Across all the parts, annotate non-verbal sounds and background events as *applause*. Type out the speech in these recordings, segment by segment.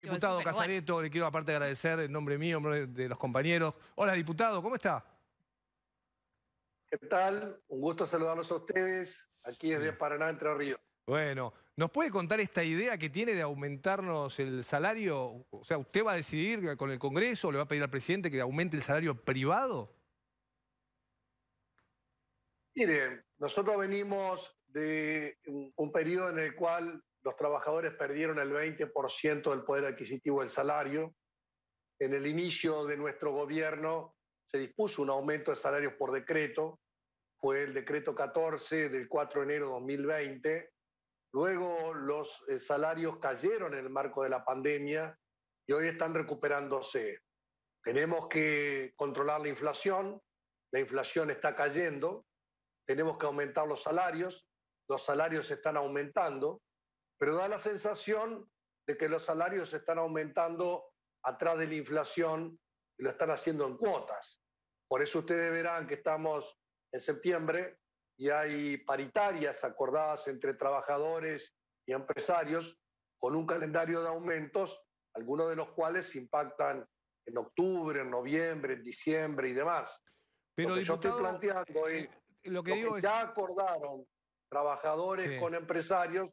Diputado Casareto, le quiero aparte agradecer en nombre mío, en nombre de los compañeros. Hola, diputado, ¿cómo está? ¿Qué tal? Un gusto saludarlos a ustedes aquí desde Paraná, Entre Ríos. Bueno, ¿nos puede contar esta idea que tiene de aumentarnos el salario? O sea, ¿usted va a decidir con el Congreso o le va a pedir al presidente que aumente el salario privado? Miren, nosotros venimos de un periodo en el cual los trabajadores perdieron el 20% del poder adquisitivo del salario. En el inicio de nuestro gobierno se dispuso un aumento de salarios por decreto, fue el decreto 14 del 4 de enero de 2020. Luego los eh, salarios cayeron en el marco de la pandemia y hoy están recuperándose. Tenemos que controlar la inflación, la inflación está cayendo, tenemos que aumentar los salarios, los salarios están aumentando, pero da la sensación de que los salarios están aumentando atrás de la inflación y lo están haciendo en cuotas. Por eso ustedes verán que estamos en septiembre y hay paritarias acordadas entre trabajadores y empresarios con un calendario de aumentos, algunos de los cuales impactan en octubre, en noviembre, en diciembre y demás. Pero lo que yo estoy planteando es, eh, lo que, digo ya acordaron trabajadores con empresarios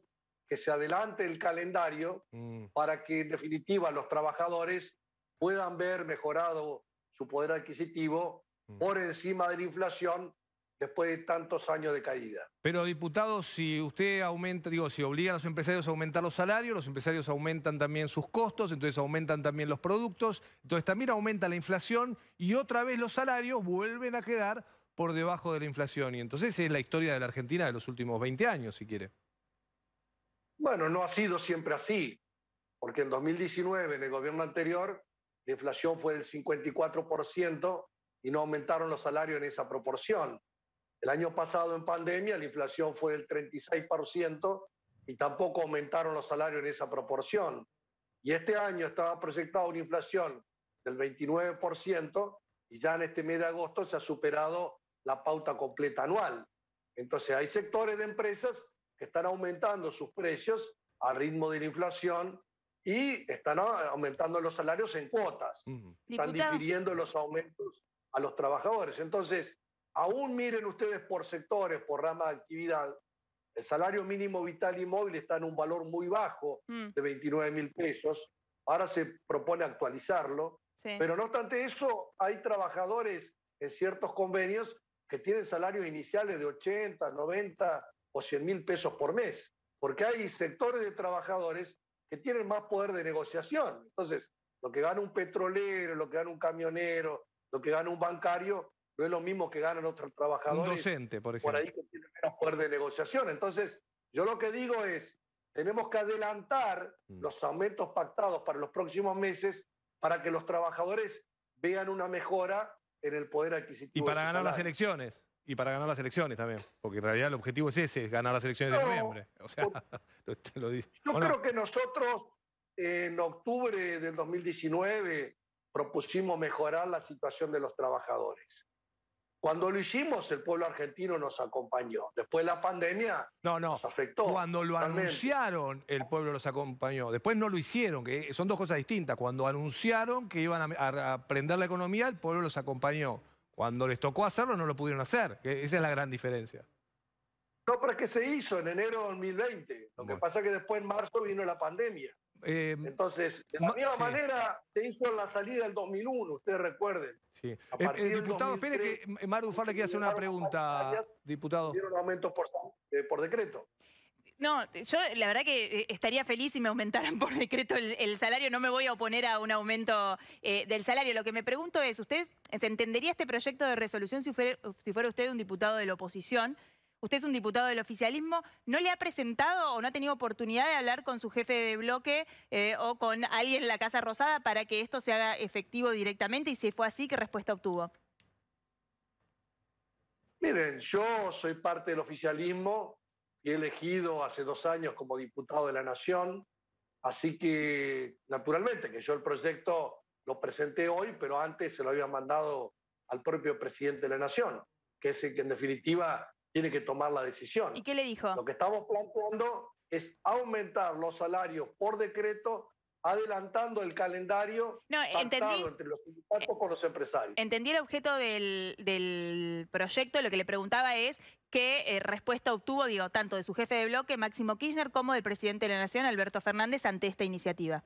que se adelante el calendario mm. para que en definitiva los trabajadores puedan ver mejorado su poder adquisitivo mm. por encima de la inflación después de tantos años de caída. Pero diputado, si usted aumenta, digo, si obliga a los empresarios a aumentar los salarios, los empresarios aumentan también sus costos, entonces aumentan también los productos, entonces también aumenta la inflación y otra vez los salarios vuelven a quedar por debajo de la inflación. Y entonces es la historia de la Argentina de los últimos 20 años, si quiere. Bueno, no ha sido siempre así, porque en 2019, en el gobierno anterior, la inflación fue del 54% y no aumentaron los salarios en esa proporción. El año pasado, en pandemia, la inflación fue del 36% y tampoco aumentaron los salarios en esa proporción. Y este año estaba proyectada una inflación del 29% y ya en este mes de agosto se ha superado la pauta completa anual. Entonces hay sectores de empresas que están aumentando sus precios al ritmo de la inflación y están aumentando los salarios en cuotas. Están difiriendo los aumentos a los trabajadores. Entonces, aún miren ustedes por sectores, por rama de actividad, el salario mínimo vital y móvil está en un valor muy bajo mm. de 29 mil pesos. Ahora se propone actualizarlo. Pero no obstante eso, hay trabajadores en ciertos convenios que tienen salarios iniciales de 80, 90 o 100 mil pesos por mes, porque hay sectores de trabajadores que tienen más poder de negociación. Entonces, lo que gana un petrolero, lo que gana un camionero, lo que gana un bancario, no es lo mismo que ganan otros trabajadores. Un docente, por ejemplo. Por ahí que tienen menos poder de negociación. Entonces, yo lo que digo es, tenemos que adelantar mm. los aumentos pactados para los próximos meses para que los trabajadores vean una mejora en el poder adquisitivo. Y para ganar las elecciones. Y para ganar las elecciones también, porque en realidad el objetivo es ese, ganar las elecciones de noviembre. O sea, *laughs* lo, Yo creo que nosotros en octubre del 2019 propusimos mejorar la situación de los trabajadores. Cuando lo hicimos, el pueblo argentino nos acompañó. Después de la pandemia no, no. nos afectó. Cuando lo anunciaron, el pueblo los acompañó. Después no lo hicieron, que son dos cosas distintas. Cuando anunciaron que iban a, a prender la economía, el pueblo los acompañó. Cuando les tocó hacerlo no lo pudieron hacer. Esa es la gran diferencia. No, pero es que se hizo en enero de 2020. Lo que pasa es que después en marzo vino la pandemia. Eh, Entonces, de la misma manera se hizo en la salida del 2001, ustedes recuerden. Sí. Eh, eh, diputado, espere que Maru quiere hacer una pregunta, diputado. Dieron aumentos por, por decreto. No, yo la verdad que eh, estaría feliz si me aumentaran por decreto el, salario. No me voy a oponer a un aumento eh, del salario. Lo que me pregunto es, ¿usted se entendería este proyecto de resolución si fuera, usted un diputado de la oposición? Usted es un diputado del oficialismo. ¿No le ha presentado o no ha tenido oportunidad de hablar con su jefe de bloque eh, o con alguien en la Casa Rosada para que esto se haga efectivo directamente? Y si fue así, ¿qué respuesta obtuvo? Miren, yo soy parte del oficialismo he elegido hace dos años como diputado de la Nación, así que naturalmente que yo el proyecto lo presenté hoy, pero antes se lo había mandado al propio presidente de la Nación, que es el que en definitiva tiene que tomar la decisión. ¿Y qué le dijo? Lo que estamos planteando es aumentar los salarios por decreto adelantando el calendario No, entendí, entre los sindicatos con los empresarios. entendí el objeto del, del proyecto. Lo que le preguntaba es qué eh, respuesta obtuvo, digo, tanto de su jefe de bloque, Máximo Kirchner, como del presidente de la Nación, Alberto Fernández, ante esta iniciativa.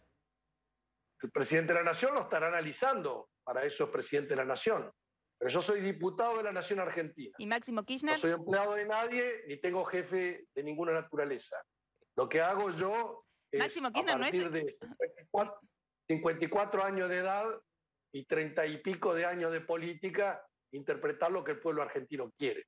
El presidente de la Nación lo estará analizando, para eso es presidente de la Nación. Pero yo soy diputado de la Nación Argentina. ¿Y Máximo No Kirchner? soy empleado de nadie ni tengo jefe de ninguna naturaleza. Lo que hago yo es, Máximo a Kirchner no es- partir de 54, 54 años de edad y 30 y pico de años de política, interpretar lo que el pueblo argentino quiere.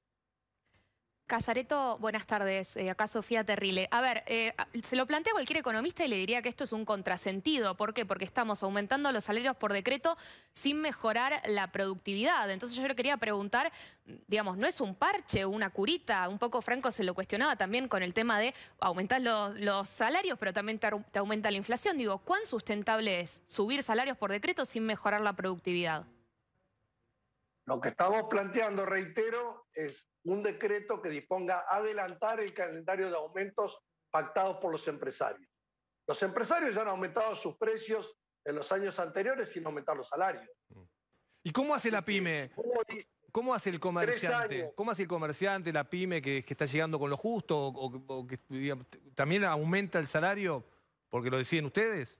Casareto, buenas tardes. Eh, acá Sofía Terrile. A ver, eh, se lo plantea cualquier economista y le diría que esto es un contrasentido. ¿Por qué? Porque estamos aumentando los salarios por decreto sin mejorar la productividad. Entonces yo le quería preguntar, digamos, ¿no es un parche, una curita? Un poco Franco se lo cuestionaba también con el tema de aumentar los, salarios, pero también te aumenta la inflación. Digo, ¿cuán sustentable es subir salarios por decreto sin mejorar la productividad? Lo que estamos planteando, reitero, es un decreto que disponga adelantar el calendario de aumentos pactados por los empresarios. Los empresarios ya han aumentado sus precios en los años anteriores sin aumentar los salarios. ¿Y cómo hace la pyme? ¿Cómo hace el comerciante? ¿Cómo hace el comerciante, la pyme que, que está llegando con lo justo? ¿O, o- o que digamos, también aumenta el salario porque lo deciden ustedes?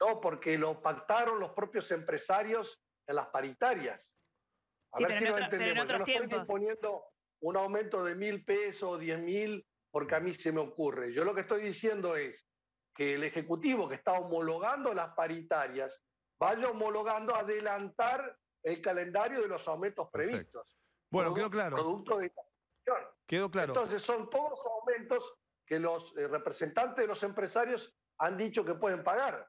No, porque lo pactaron los propios empresarios en las paritarias. A Sí, ver si lo entendemos. Yo no estoy tiempos. imponiendo un aumento de mil pesos, diez mil, porque a mí se me ocurre. Yo lo que estoy diciendo es que el Ejecutivo que está homologando las paritarias vaya homologando adelantar el calendario de los aumentos Perfecto. previstos. Bueno, quedó claro. Producto de esta situación. Quedó claro. Entonces son todos aumentos que los eh, representantes de los empresarios han dicho que pueden pagar.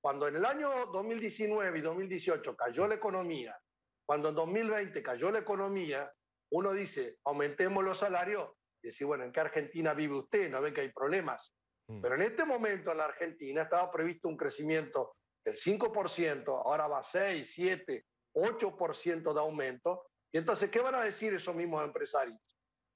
Cuando en el año 2019 y 2018 cayó la economía, cuando en 2020 cayó la economía, uno dice, aumentemos los salarios, y decir, bueno, ¿en qué Argentina vive usted? No ve que hay problemas. Mm. Pero en este momento en la Argentina estaba previsto un crecimiento del 5%, ahora va a 6, 7, 8% de aumento. Y entonces, ¿qué van a decir esos mismos empresarios?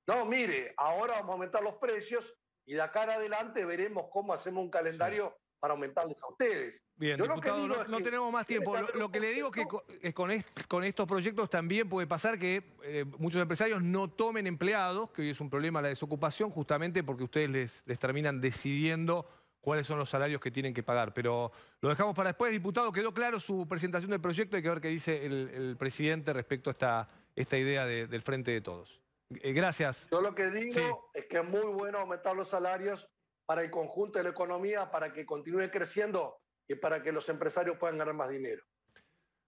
No, mire, ahora vamos a aumentar los precios y de acá en adelante veremos cómo hacemos un calendario para aumentarles a ustedes. Bien, Yo lo que diputado, digo no, que tenemos más tiempo. que Lo, que le digo que es con, est- con estos proyectos también puede pasar que eh, muchos empresarios no tomen empleados, que hoy es un problema la desocupación, justamente porque ustedes les, les terminan decidiendo cuáles son los salarios que tienen que pagar. Pero lo dejamos para después. Diputado, quedó claro su presentación del proyecto. Hay que ver qué dice el, el presidente respecto a esta, esta idea de- del Frente de Todos. Eh, gracias. Yo lo que digo Sí. es que es muy bueno aumentar los salarios para el conjunto de la economía, para que continúe creciendo y para que los empresarios puedan ganar más dinero.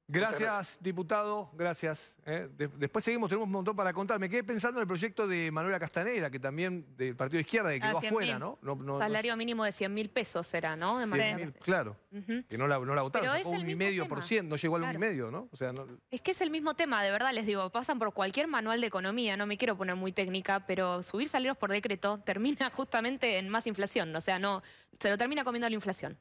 Gracias, gracias. diputado, gracias. eh. De- después seguimos, tenemos un montón para contar. Me quedé pensando en el proyecto de Manuela Castaneda, que también del Partido de Izquierda, que Ah, quedó 100.000. afuera, ¿no? No- no- no- Salario mínimo de 100 mil pesos será, ¿no? De 100.000, manera- claro, que no la, no la votaron, Pero sacó es el un y medio por ciento, no llegó al un y Claro. medio, ¿no? O sea, no- Es que es el mismo tema, de verdad les digo, pasan por cualquier manual de economía, no me quiero poner muy técnica, pero subir salarios por decreto termina *laughs* justamente en más inflación, o sea, no, se lo termina comiendo la inflación.